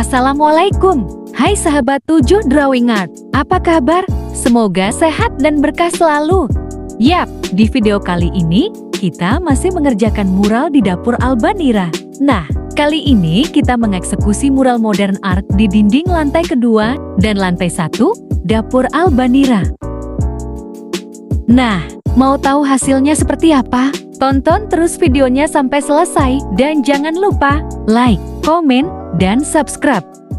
Assalamualaikum, hai sahabat 7 Drawing Art. Apa kabar? Semoga sehat dan berkah selalu. Yap, di video kali ini kita masih mengerjakan mural di dapur Albanira. Nah, kali ini kita mengeksekusi mural modern art di dinding lantai kedua dan lantai satu dapur Albanira. Nah, mau tahu hasilnya seperti apa? Tonton terus videonya sampai selesai dan jangan lupa like, komen, dan subscribe.